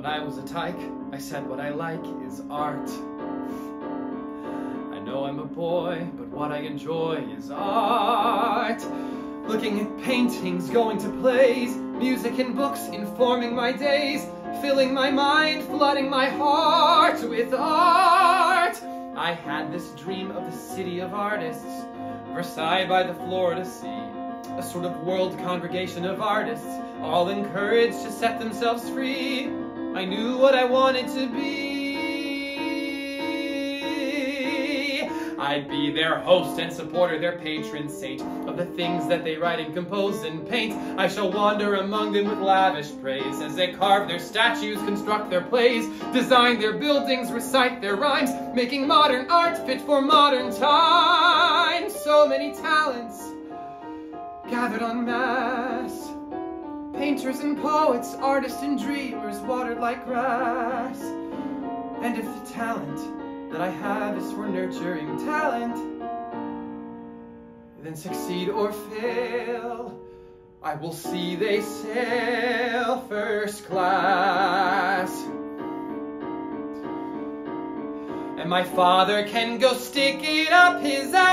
When I was a tyke, I said what I like is art. I know I'm a boy, but what I enjoy is art. Looking at paintings, going to plays, music and books informing my days, filling my mind, flooding my heart with art. I had this dream of a city of artists, Versailles by the Florida Sea, a sort of world congregation of artists, all encouraged to set themselves free. I knew what I wanted to be. I'd be their host and supporter, their patron saint of the things that they write and compose and paint. I shall wander among them with lavish praise as they carve their statues, construct their plays, design their buildings, recite their rhymes, making modern art fit for modern times. So many talents gathered en masse. Painters and poets, artists and dreamers, watered like grass. And if the talent that I have is for nurturing talent, then succeed or fail, I will see they sail first class. And my father can go stick it up his ass.